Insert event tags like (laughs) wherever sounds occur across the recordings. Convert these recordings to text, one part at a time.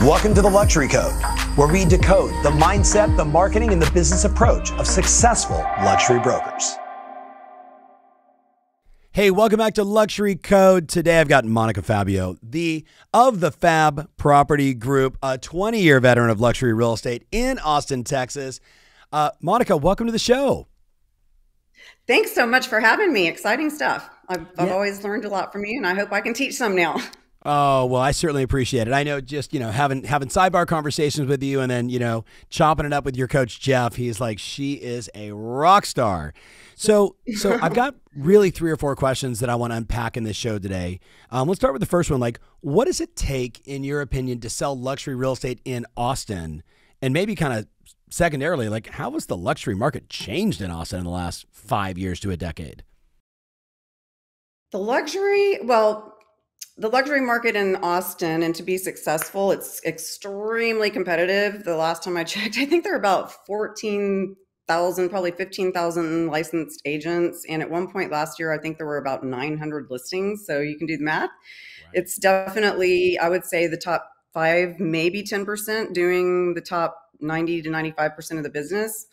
Welcome to the Luxury Code, where we decode the mindset, the marketing, and the business approach of successful luxury brokers. Hey, welcome back to Luxury Code. Today I've got Monica Fabbio, the of the Fab Property Group, a 20 year veteran of luxury real estate in Austin, Texas. Uh, Monica, welcome to the show. Thanks so much for having me. Exciting stuff. I've, I've yeah. always learned a lot from you, and I hope I can teach some now. (laughs) Oh well, I certainly appreciate it. I know just you know having having sidebar conversations with you, and then you know chopping it up with your coach Jeff. He's like she is a rock star. So so (laughs) I've got really three or four questions that I want to unpack in this show today. Um, let's start with the first one. Like, what does it take, in your opinion, to sell luxury real estate in Austin? And maybe kind of secondarily, like how has the luxury market changed in Austin in the last five years to a decade? The luxury, well, the luxury market in Austin and to be successful, it's extremely competitive. The last time I (laughs) checked, I think there are about 14,000, probably 15,000 licensed agents. And at one point last year, I think there were about 900 listings. So you can do the math. Right. It's definitely, I would say, the top five, maybe 10% doing the top 90 to 95% of the business.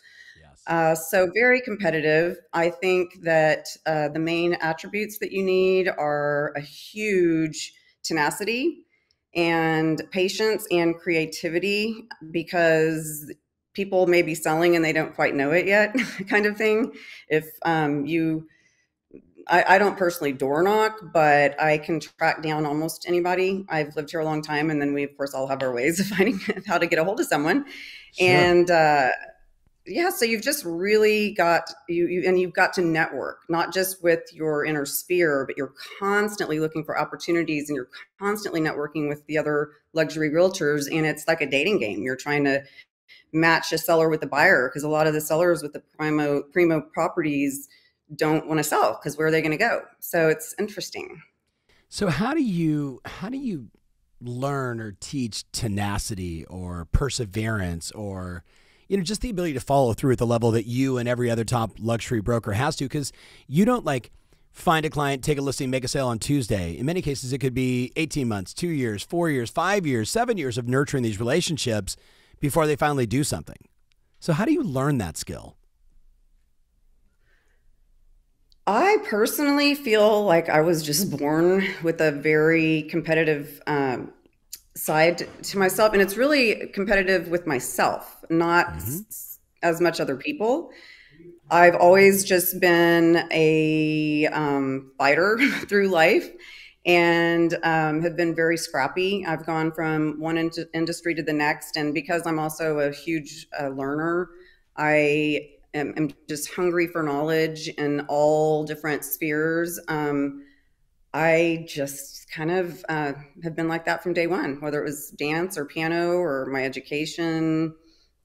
Uh, so very competitive. I think that uh, the main attributes that you need are a huge tenacity and patience and creativity because people may be selling and they don't quite know it yet (laughs) kind of thing if um, you I, I, don't personally door knock but i can track down almost anybody i've lived here a long time and then we of course all have our ways of (laughs) finding (laughs) how to get a hold of someone sure. and uh, yeah so you've just really got you, you, and you've got to network not just with your inner sphere but you're constantly looking for opportunities and you're constantly networking with the other luxury realtors and it's like a dating game. You're trying to match a seller with a buyer because a lot of the sellers with the primo primo properties don't want to sell because where are they going to go? So it's interesting. So how do you how do you learn or teach tenacity or perseverance or you know, just the ability to follow through at the level that you and every other top luxury broker has to, because you don't like find a client, take a listing, make a sale on Tuesday. In many cases, it could be 18 months, two years, four years, five years, seven years of nurturing these relationships before they finally do something. So, how do you learn that skill? I personally feel like I was just born with a very competitive um, side to myself and it's really competitive with myself not mm-hmm. as much other people. I've always just been a um, fighter (laughs) through life and um, have been very scrappy. I've gone from one in- industry to the next and because i'm also a huge uh, learner i am, am, just hungry for knowledge in all different spheres. Um, I just kind of uh, have been like that from day one, whether it was dance or piano or my education,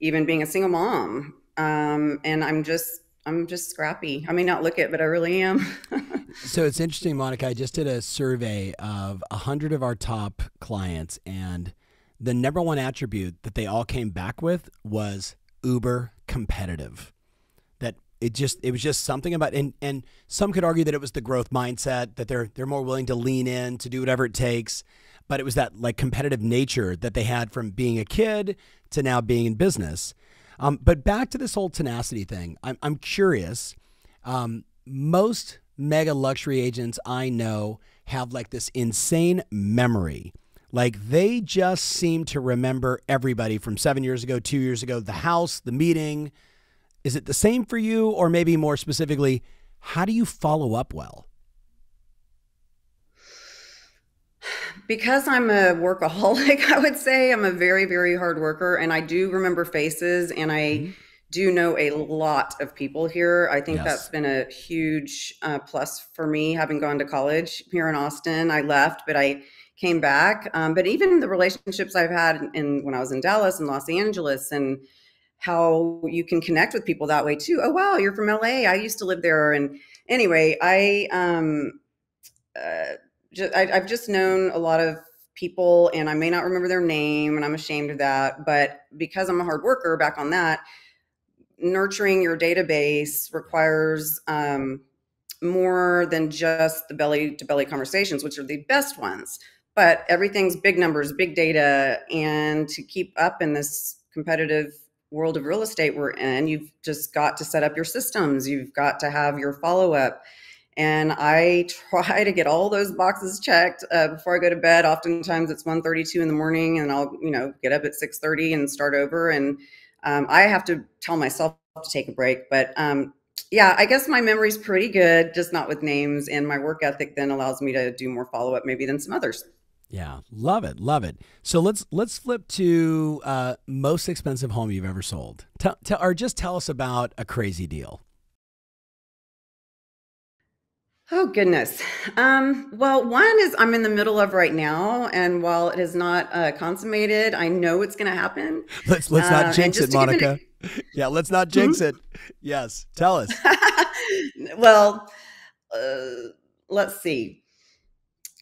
even being a single mom. Um, and I'm just, I'm just scrappy. I may not look it, but I really am. (laughs) so it's interesting, Monica. I just did a survey of a hundred of our top clients, and the number one attribute that they all came back with was uber competitive it just it was just something about and and some could argue that it was the growth mindset that they're they're more willing to lean in to do whatever it takes but it was that like competitive nature that they had from being a kid to now being in business. Um, but back to this whole tenacity thing i'm, I'm curious um, most mega luxury agents i know have like this insane memory. Like they just seem to remember everybody from seven years ago two years ago the house the meeting is it the same for you, or maybe more specifically, how do you follow up well? Because I'm a workaholic, (laughs) I would say I'm a very, very hard worker, and I do remember faces, and I mm-hmm. do know a lot of people here. I think yes. that's been a huge uh, plus for me, having gone to college here in Austin. I left, but I came back. Um, but even the relationships I've had in, in when I was in Dallas and Los Angeles, and how you can connect with people that way too. Oh wow, you're from LA. I used to live there. And anyway, I um, uh, just, I, I've just known a lot of people, and I may not remember their name, and I'm ashamed of that. But because I'm a hard worker, back on that, nurturing your database requires um, more than just the belly to belly conversations, which are the best ones. but everything's big numbers, big data, and to keep up in this competitive world of real estate we're in, you've just got to set up your systems. You've got to have your follow up. And I (laughs) try to get all those boxes checked uh, before I go to bed. Oftentimes it's 1.32 in the morning and I'll, you know, get up at 6.30 and start over. And um, I have to tell myself to take a break. But um, yeah, I guess my memory's pretty good, just not with names. And my work ethic then allows me to do more follow up maybe than some others. Yeah, love it, love it. So let's let's flip to uh, most expensive home you've ever sold. Tell, tell, or just tell us about a crazy deal. Oh goodness. Um, well, one is I'm in the middle of right now, and while it is not uh, consummated, I know it's going to happen. (laughs) Let's let's not uh, jinx it, Monica. (laughs) yeah, let's not jinx hmm? it. Yes, tell us. (laughs) well, uh, let's see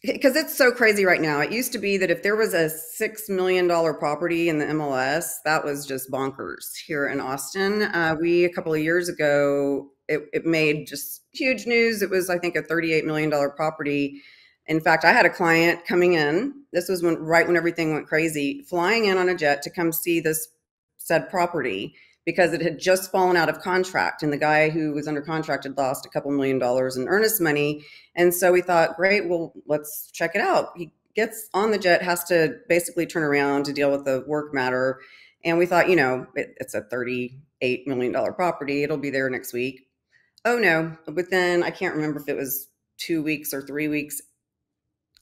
because it's so crazy right now. It used to be that if there was a six million dollar property in the MLS, that was just bonkers here in Austin. Uh, we a couple of years ago, it, it made just huge news. It was, I think, a thirty-eight million dollar property. In fact, I had a client coming in. This was when right when everything went crazy, flying in on a jet to come see this said property because it had just fallen out of contract and the guy who was under contract had lost a couple million dollars in earnest money. And so we thought great well let's check it out. He gets on the jet has to basically turn around to deal with the work matter. And we thought you know it, it's a 38 million dollar property. It'll be there next week. Oh no. But then i can't remember if it was two weeks or three weeks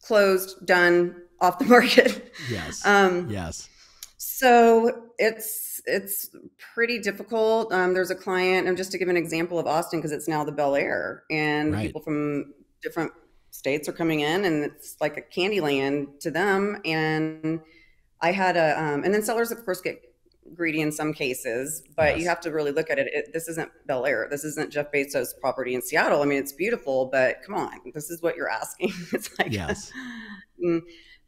closed done off the (laughs) market. Yes. Um yes. so it's it's pretty difficult. Um, there's a client, and just to give an example of Austin, because it's now the Bel Air, and right. people from different states are coming in, and it's like a candy land to them. And I had a, um, and then sellers, of course, get greedy in some cases, but yes. you have to really look at it. it. This isn't Bel Air. This isn't Jeff Bezos' property in Seattle. I mean, it's beautiful, but come on, this is what you're asking. (laughs) it's like, yes. (laughs) Mm.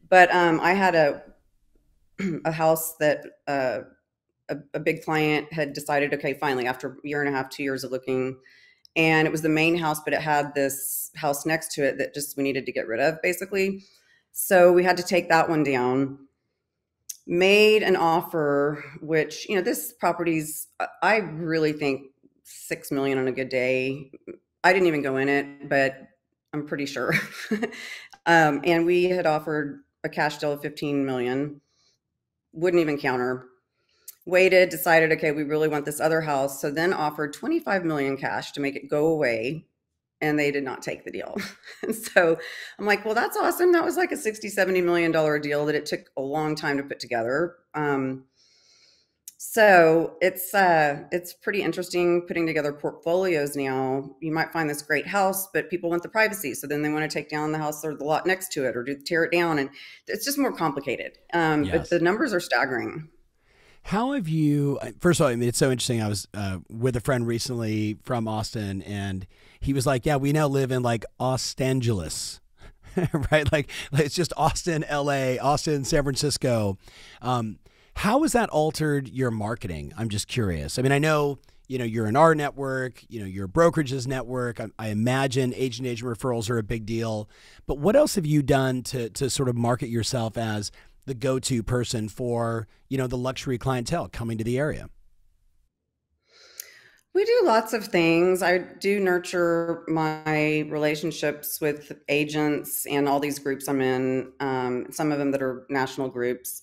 but um, I had a (clears throat) a house that uh, a, a, big client had decided, okay, finally, after a year and a half, two years of looking, and it was the main house, but it had this house next to it that just we needed to get rid of, basically. So we had to take that one down. Made an offer, which you know, this property's I really think six million on a good day. I didn't even go in it, but I'm pretty sure. (laughs) um, and we had offered a cash deal of 15 million wouldn't even counter waited decided okay we really want this other house so then offered 25 million cash to make it go away and they did not take the deal (laughs) and so i'm like well that's awesome that was like a 60 70 million dollar deal that it took a long time to put together um, so it's uh, it's pretty interesting putting together portfolios now. You might find this great house, but people want the privacy, so then they want to take down the house or the lot next to it, or do tear it down, and it's just more complicated. Um, yes. But the numbers are staggering. How have you? Uh, first of all, I mean, it's so interesting. I was uh, with a friend recently from Austin, and he was like, "Yeah, we now live in like Los Angeles." (laughs) right? Like, it's just Austin, LA, Austin, San Francisco. Um, how has that altered your marketing? I'm just curious. I mean, I know you know you're an R network, you know your brokerages network. I, I imagine agent agent referrals are a big deal. But what else have you done to to sort of market yourself as the go-to person for you know the luxury clientele coming to the area? We do lots of things. I do nurture my relationships with agents and all these groups I'm in. Um, some of them that are national groups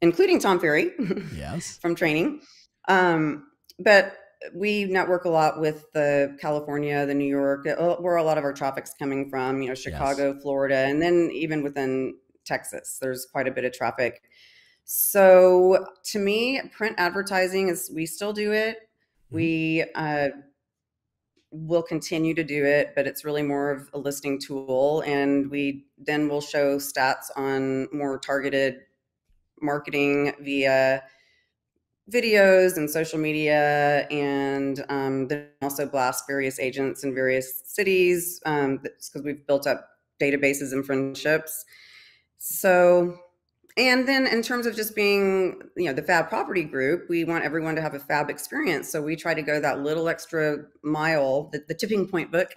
including Tom Ferry. Yes. (laughs) from training. Um, but we network a lot with the California, the New York, uh, where a lot of our traffic's coming from, you know, Chicago, yes. Florida, and then even within Texas, there's quite a bit of traffic. So to me, print advertising is, we still do it. Mm-hmm. We, uh, will continue to do it, but it's really more of a listing tool. And we then will show stats on more targeted marketing via videos and social media and um, then also blast various agents in various cities because um, we've built up databases and friendships so and then in terms of just being you know the fab property group we want everyone to have a fab experience. So we try to go that little extra mile the, the tipping point book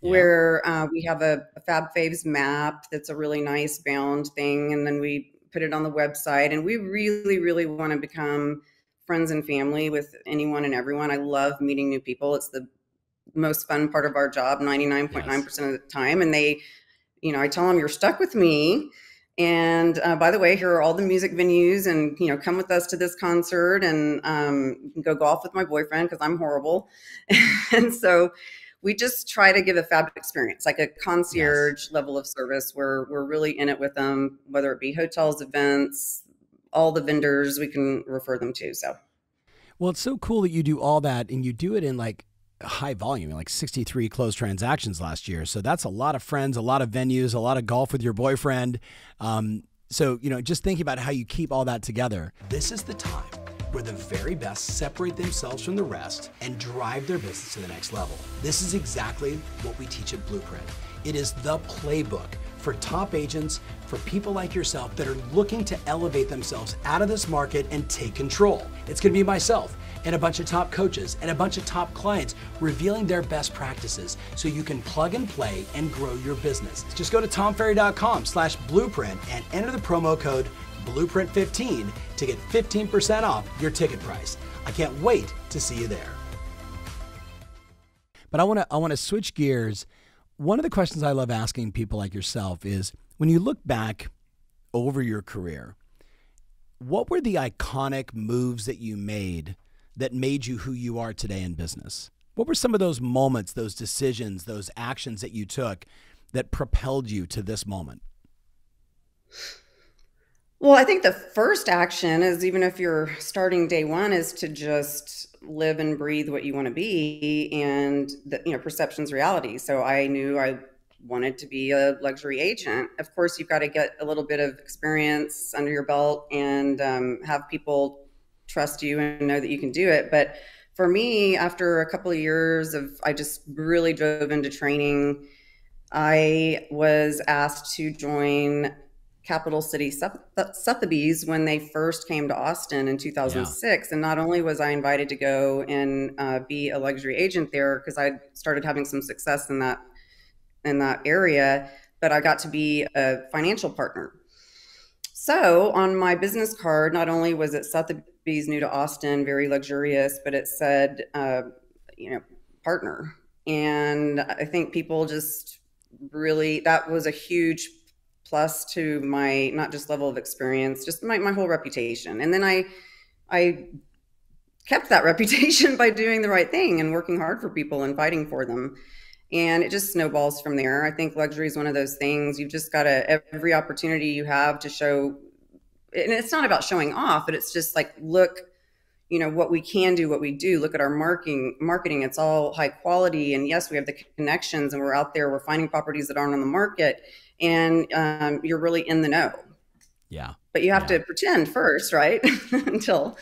yeah. where uh, we have a, a, fab faves map that's a really nice bound thing and then we put it on the website. And we really really want to become friends and family with anyone and everyone. I love meeting new people. It's the most fun part of our job 99.9% yes. of the time. And they you know i tell them you're stuck with me and uh, by the way, here are all the music venues, and you know, come with us to this concert, and um, go golf with my boyfriend because I'm horrible. (laughs) and so, we just try to give a fab experience, like a concierge yes. level of service, where we're really in it with them, whether it be hotels, events, all the vendors we can refer them to. So, well, it's so cool that you do all that, and you do it in like high volume, like 63 closed transactions last year. So that's a lot of friends, a lot of venues, a lot of golf with your boyfriend. Um, so, you know, just thinking about how you keep all that together. This is the time where the very best separate themselves from the rest and drive their business to the next level. This is exactly what we teach at Blueprint. It is the playbook for top agents, for people like yourself that are looking to elevate themselves out of this market and take control. It's gonna be myself and a bunch of top coaches and a bunch of top clients revealing their best practices so you can plug and play and grow your business. Just go to tomferry.com slash blueprint and enter the promo code blueprint15 to get 15% off your ticket price. I can't wait to see you there. But I want to I want to switch gears. One of the questions I love asking people like yourself is when you look back over your career, what were the iconic moves that you made that made you who you are today in business? What were some of those moments, those decisions, those actions that you took that propelled you to this moment? Well, I think the first action is even if you're starting day one is to just live and breathe what you want to be and the you know perception's reality. So I knew I wanted to be a luxury agent. Of course, you've got to get a little bit of experience under your belt and um, have people trust you and know that you can do it. But for me, after a couple of years of, I just really drove into training. I was asked to join Capital City Sotheby's when they first came to Austin in 2006. Yeah. And not only was I invited to go and uh, be a luxury agent there because I started having some success in that in that area, but I got to be a financial partner. So on my business card, not only was it Sotheby's Bees new to Austin, very luxurious, but it said, uh, you know, partner. And I think people just really, that was a huge plus to my, not just level of experience, just my, my whole reputation. And then I, I kept that (laughs) reputation by doing the right thing and working hard for people and fighting for them. And it just snowballs from there. I think luxury is one of those things you've just got to, every opportunity you have to show and it's not about showing off, but it's just like, look, you know, what we can do, what we do. Look at our marketing. Marketing, it's all high quality, and yes, we have the connections, and we're out there. We're finding properties that aren't on the market, and um, you're really in the know. Yeah, but you have yeah. to pretend first, right? (laughs) Until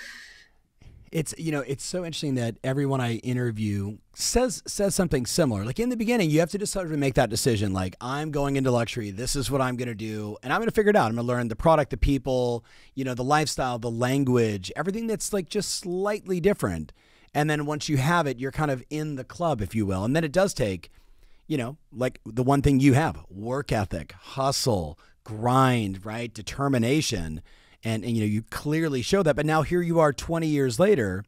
it's you know it's so interesting that everyone I interview says says something similar. Like in the beginning, you have to decide to make that decision. Like I'm going into luxury. This is what I'm going to do, and I'm going to figure it out. I'm going to learn the product, the people, you know, the lifestyle, the language, everything that's like just slightly different. And then once you have it, you're kind of in the club, if you will. And then it does take, you know, like the one thing you have: work ethic, hustle, grind, right, determination and, and you know you clearly show that. But now here you are 20 years later.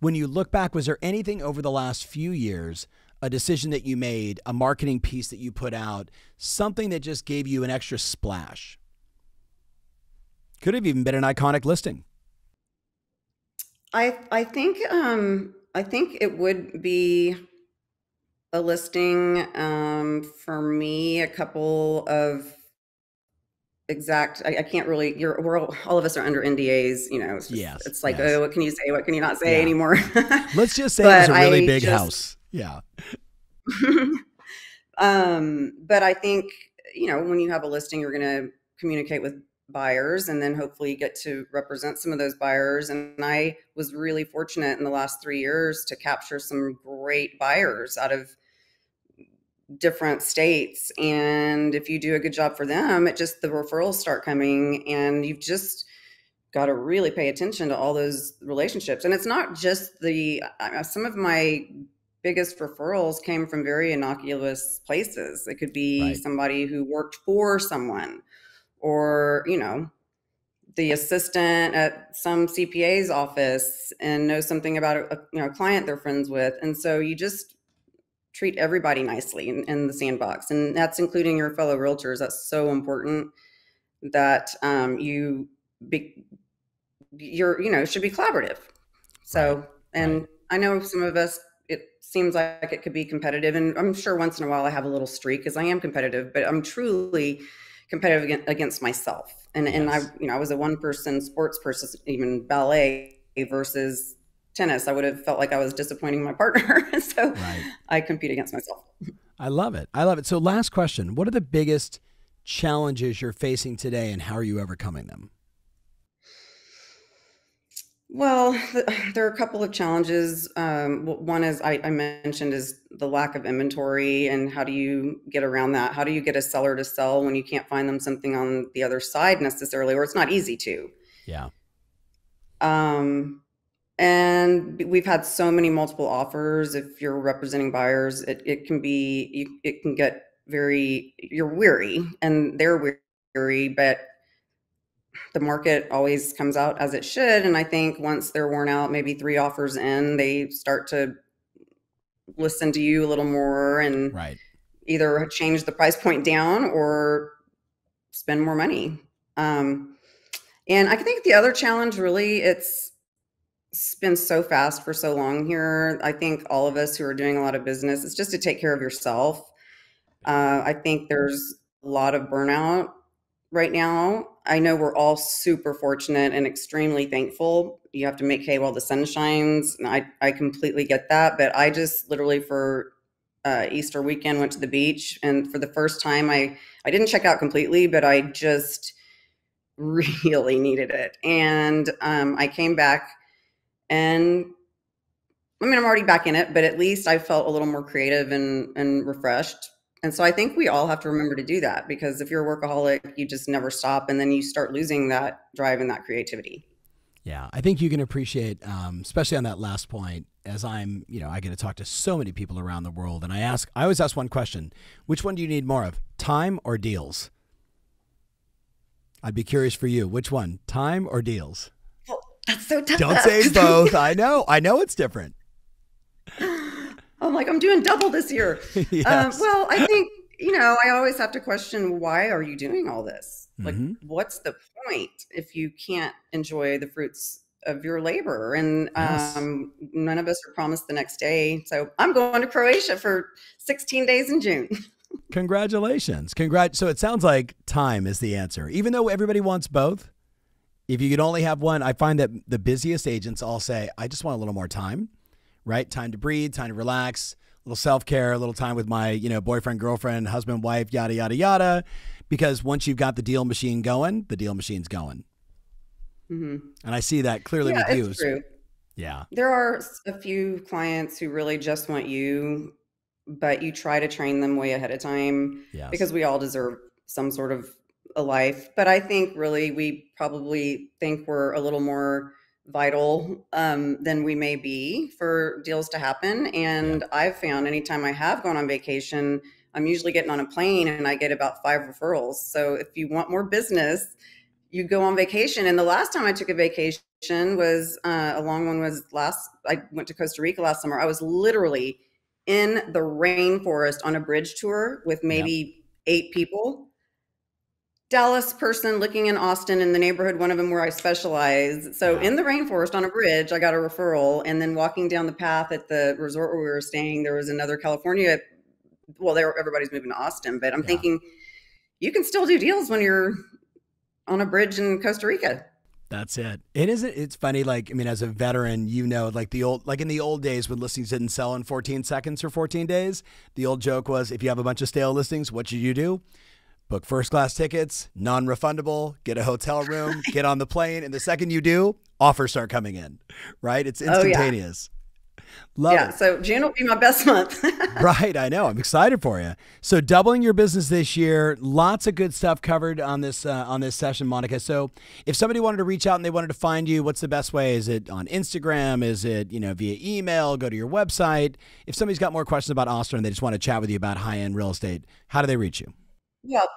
When you look back was there anything over the last few years a decision that you made a marketing piece that you put out something that just gave you an extra splash? Could have even been an iconic listing. I i think um i think it would be a listing um for me a couple of exact I, I, can't really you're we're all, all, of us are under ndas you know it's, just, yes, it's like yes. oh what can you say what can you not say yeah. anymore (laughs) let's just say it's a really I big just, house yeah (laughs) um but i think you know when you have a listing you're going to communicate with buyers and then hopefully get to represent some of those buyers and i was really fortunate in the last three years to capture some great buyers out of different states. And if you do a good job for them, it just the referrals start coming and you've just got to really pay attention to all those relationships. And it's not just the, uh, some of my biggest referrals came from very innocuous places. It could be right. somebody who worked for someone or, you know, the assistant at some CPA's office and knows something about a, you know, a client they're friends with. And so you just treat everybody nicely in, in the sandbox. And that's including your fellow realtors. That's so important that um, you be, you're, you know, should be collaborative. So, right. and right. I know some of us, it seems like it could be competitive. And I'm sure once in a while I have a little streak because I am competitive, but I'm truly competitive against myself. And, yes. and I, you know, I was a one person sports person, even ballet versus tennis. I would have felt like I was disappointing my partner. (laughs) so right. I compete against myself. I love it. I love it. So last question, what are the biggest challenges you're facing today and how are you overcoming them? Well, there are a couple of challenges. Um, one is I, I, mentioned is the lack of inventory, and how do you get around that? How do you get a seller to sell when you can't find them something on the other side necessarily, or it's not easy to? Yeah. Um, and we've had so many multiple offers. If you're representing buyers, it, it can be you, it can get very you're weary, and they're weary, but the market always comes out as it should. And I think once they're worn out, maybe three offers in, they start to listen to you a little more and right. either change the price point down or spend more money. Um, and I think the other challenge really it's been so fast for so long here. I think all of us who are doing a lot of business, it's just to take care of yourself. Uh, I think there's a lot of burnout right now. I know we're all super fortunate and extremely thankful. You have to make hay while the sun shines. And I, I completely get that. But I just literally for uh, Easter weekend went to the beach. And for the first time, I, I didn't check out completely, but I just (laughs) really needed it. And um, I came back and I mean, I'm already back in it, but at least I felt a little more creative and, and refreshed and so I think we all have to remember to do that because if you're a workaholic, you just never stop and then you start losing that drive and that creativity. Yeah, I think you can appreciate, um, especially on that last point, as I'm, you know, I get to talk to so many people around the world. And I ask, I always ask one question which one do you need more of, time or deals? I'd be curious for you. Which one, time or deals? Well, that's so tough. Don't say (laughs) both. I know. I know it's different. I'm like, I'm doing double this year. (laughs) Um, yes. um, well, I think, you know, I always have to question why are you doing all this? Like, mm-hmm. what's the point if you can't enjoy the fruits of your labor? And yes. um, none of us are promised the next day. So I'm going to Croatia for 16 days in June. (laughs) Congratulations. Congrat. So it sounds like time is the answer. Even though everybody wants both, if you could only have one, I find that the busiest agents all say, I just want a little more time right? Time to breathe, time to relax, a little self care, a little time with my, you know, boyfriend, girlfriend, husband, wife, yada, yada, yada. Because once you've got the deal machine going, the deal machine's going. Mm-hmm. And I see that clearly yeah, with you. It's true. Yeah. There are a few clients who really just want you, but you try to train them way ahead of time yes. because we all deserve some sort of a life. But I think really we probably think we're a little more vital um, than we may be for deals to happen. And yeah. I've found anytime I have gone on vacation, I'm usually getting on a plane and I get about five referrals. So if you want more business, you go on vacation. And the last time I took a vacation was uh, a long one was last, I went to Costa Rica last summer. I was literally in the rainforest on a bridge tour with maybe yeah. eight people Dallas person looking in Austin in the neighborhood, one of them where I specialize. So in the rainforest on a bridge, I got a referral. And then walking down the path at the resort where we were staying, there was another California. Well, there everybody's moving to Austin, but I'm yeah. thinking you can still do deals when you're on a bridge in Costa Rica. That's it. It isn't. It's funny. Like I mean, as a veteran, you know, like the old, like in the old days when listings didn't sell in 14 seconds or 14 days. The old joke was, if you have a bunch of stale listings, what should you do? Book first class tickets, non refundable, get a hotel room, (laughs) get on the plane. And the second you do, offers start coming in, right? It's instantaneous. Love yeah, it. so June will be my best month. (laughs) right, I know. I'm excited for you. So doubling your business this year, lots of good stuff covered on this uh, on this session, Monica. So if somebody wanted to reach out and they wanted to find you, what's the best way? Is it on Instagram? Is it you know via email? Go to your website. If somebody's got more questions about Austin and they just want to chat with you about high end real estate, how do they reach you? well,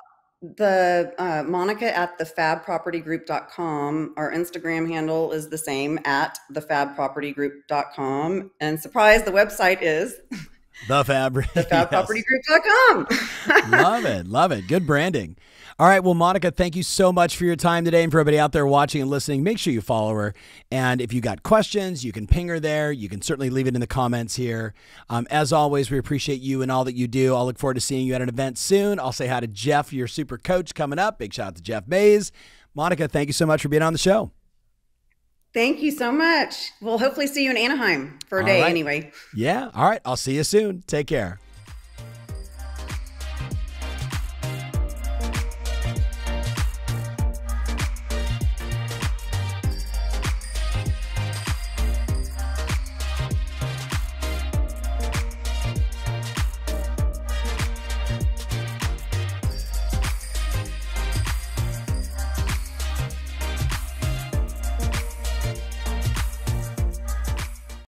the uh, Monica at thefabpropertygroup.com. Our Instagram handle is the same at thefabpropertygroup.com. And surprise, the website is The Fab. (laughs) yes. thefabpropertygroup.com. (laughs) love it. Love it. Good branding. All right. Well, Monica, thank you so much for your time today. And for everybody out there watching and listening, make sure you follow her. And if you got questions, you can ping her there. You can certainly leave it in the comments here. Um, as always, we appreciate you and all that you do. I'll look forward to seeing you at an event soon. I'll say hi to Jeff, your super coach, coming up. Big shout out to Jeff Mays. Monica, thank you so much for being on the show. Thank you so much. We'll hopefully see you in Anaheim for a All day right. anyway. Yeah. All right. I'll see you soon. Take care.